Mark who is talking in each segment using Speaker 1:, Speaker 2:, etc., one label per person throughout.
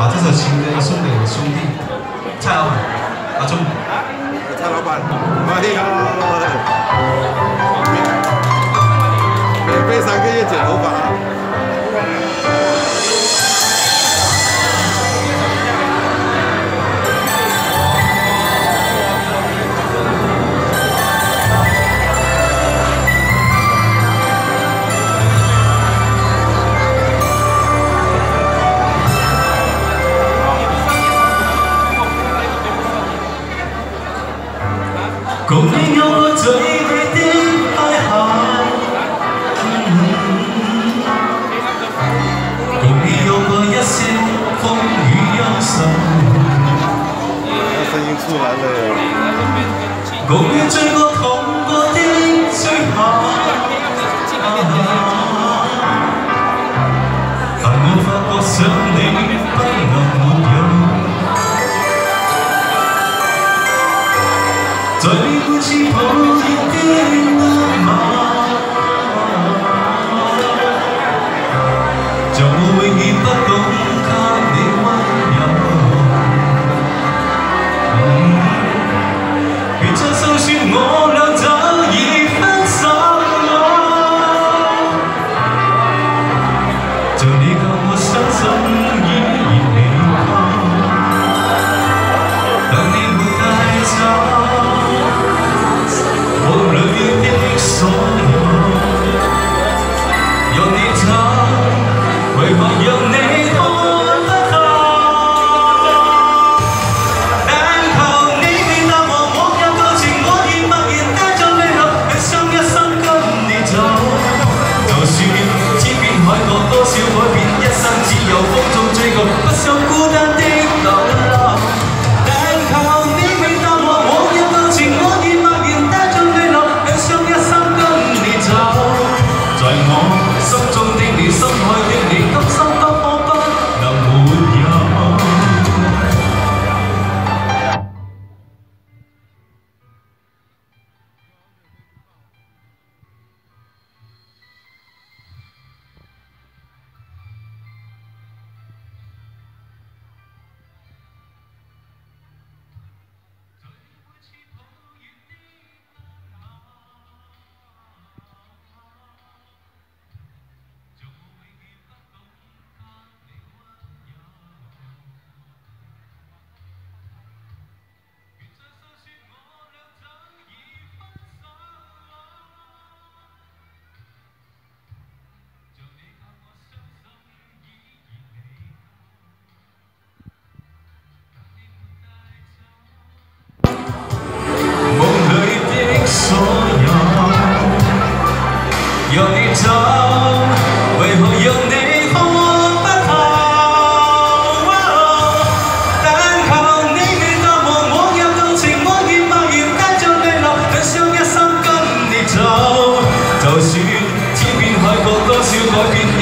Speaker 1: 把这首情歌送给我兄弟。蔡老板。阿聪
Speaker 2: 蔡老板你好免费三个月剪头发
Speaker 1: 啊。共你醉过痛过的。最后但我发千边海角多少改变一生只有风中追过不想孤单的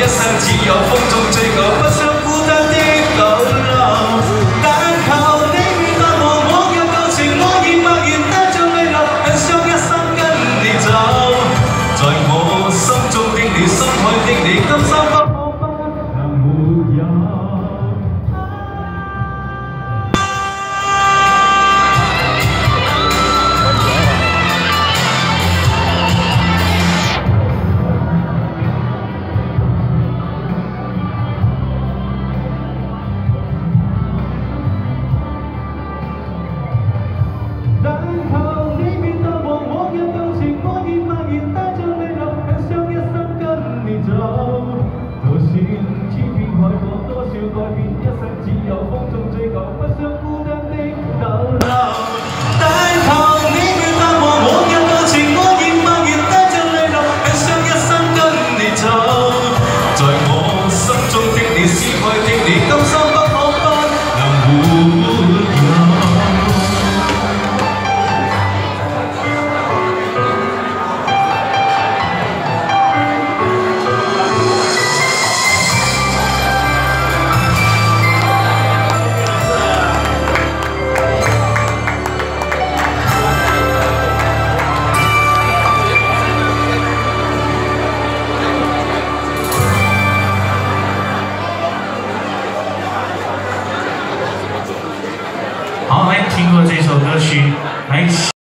Speaker 1: 一生只有风中追我，不想孤单的流浪。但求你愿待我，往日旧情我已默然带着泪流，很想一生跟你走。在我心中的你，心海的你，今生。撕开的你今生不可不能换听过这首歌曲，来。